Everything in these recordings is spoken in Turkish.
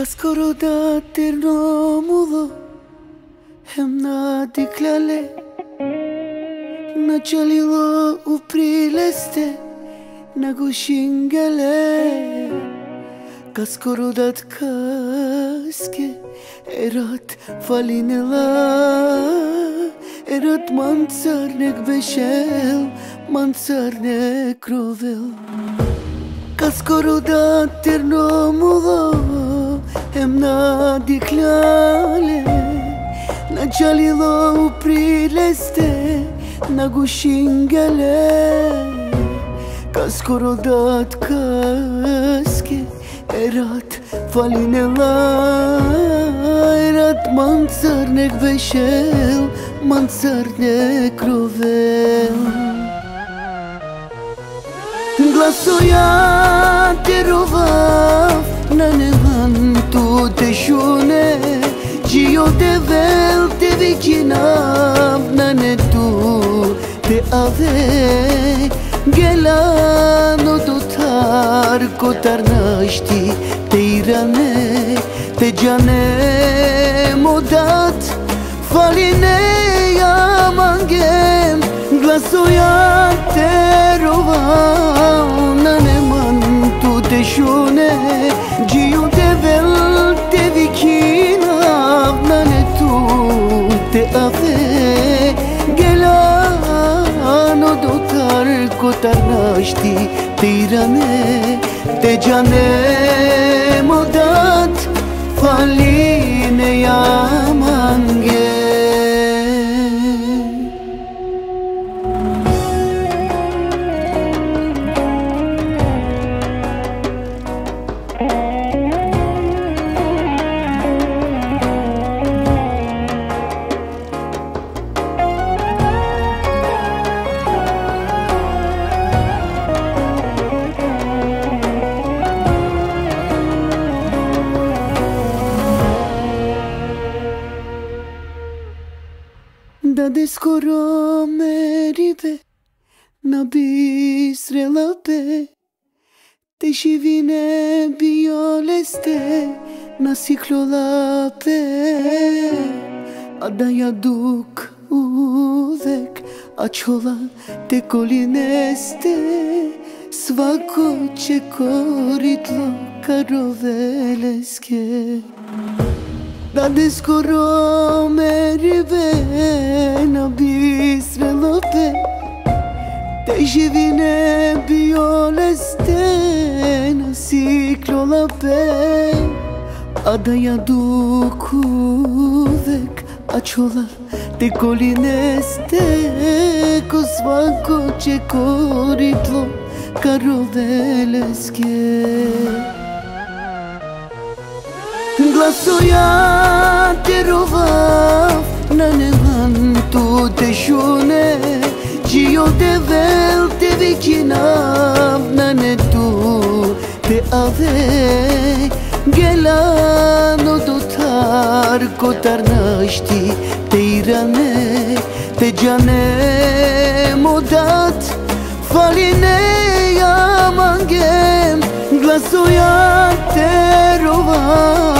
Cascoro terno mudo Hemna diklale Načalilo u prileste Na gušingale Cascoro dat kaske Erat falinela Erat mancar nek bešel Mancar nek rovel. Cascoro da terno mudo na diklale Началило у прилесте na gushingele Kaskoro dat kaske Erat falinela Erat mansarnek veshel Mansarnek rovel Glasoja te ave Gelano dotar kotar nashti Te irane te jane modat Faline ja mangem Glasoja te rovav Na ne man tu te shune Gio te vel kotar nashti Te irane te jane da deskoro merive, na bi srelape, te și vine bioleste, na siclolape, a da ja duk uvek, a čola te kolineste, svako će koritlo karoveleske. Da descoro meribe Na bisrela pe Te și vine bioleste Na ciclola pe Adaya duc uvek Açola te kolineste Ko svako će koritlo karoveleske Glasoja te rovav Na nevan tu te shune Gio te vel ne tu te ave dotar kotar nashti Te irane te jane modat Faline ja mangem Glasoja te rovav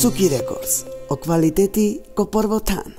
Цуки Рекордс. О квалитети ко порвотан.